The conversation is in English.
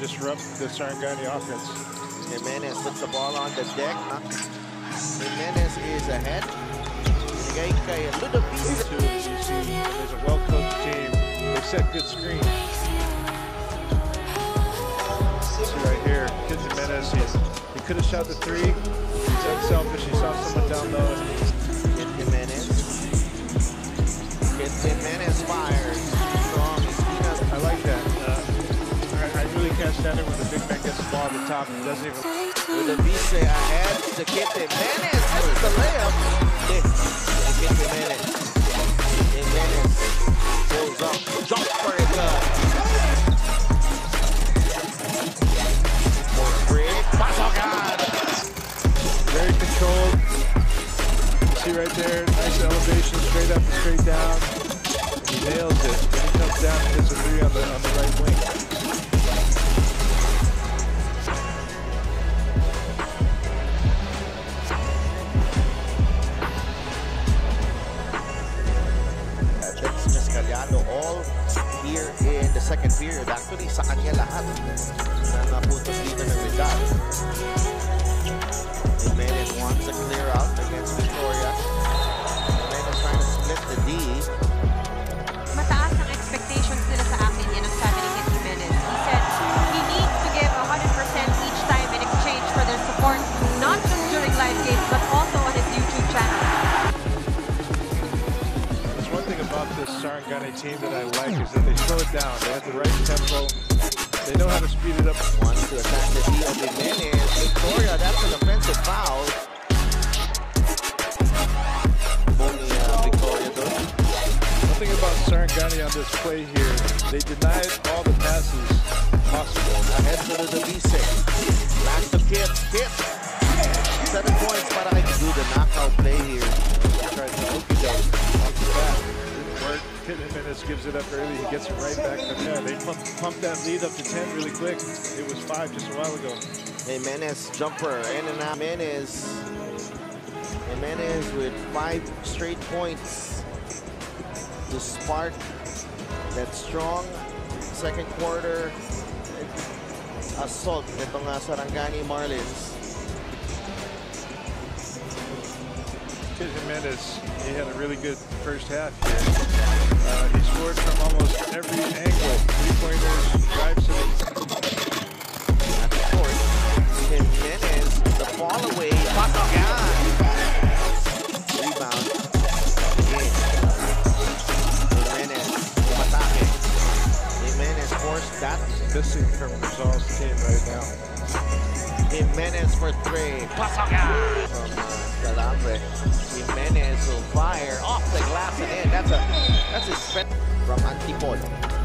disrupt the Sarangani offense. Jimenez puts the ball on the deck. Jimenez is ahead. Binigay kay Ludovic. Too, you see, there's a well-coached team. They set good screens. He, could have shot the three. He's unselfish. He saw someone down low. Kyt Jimenez. Kyt Jimenez fires. Strong. Espina. I like that. Uh, I, I really can't stand it when the big man gets the ball at the top and doesn't even. With the say I ahead to Kyt Jimenez. That's the layup. Right there, nice elevation, straight up and straight down. He nails it. Then he comes down and hits a three on the on the right wing. That's Miss all here in the second period. Actually, sa kanya lahat na naputos dito ng Rizal. This Sarangani team that I like is that they slow it down. They have the right tempo. They know how to speed it up. Wants to attack the D of Jimenez. Victoria, that's an offensive foul. Only uh, Victoria doon. One thing about Sarangani on this play here, they denied all the passes possible. Ahead to the Vice. Last of Kip. Kip. Seven points para kay do the knockout play here. Tries to hook it down off the bat. Work. Kyt gives it up early. He gets it right back from there. They pump, pump that lead up to 10 really quick. It was five just a while ago. Jimenez jumper in and out. Jimenez. Jimenez with five straight points The spark that strong second quarter assault nitong uh, Sarangani Marlins. Kyt Jimenez, he had a really good first half here. Uh, he scored from almost every angle. Three-pointers, drives to the court, Jimenez, the fall away, Pasokan. Rebound. Again. Jimenez, umatake. Jimenez forced that. missing from Rizal's team right now. Jimenez for three. From uh, Calambre. Jimenez will fire off the glass and in. That's a that's a spin from Antipolo.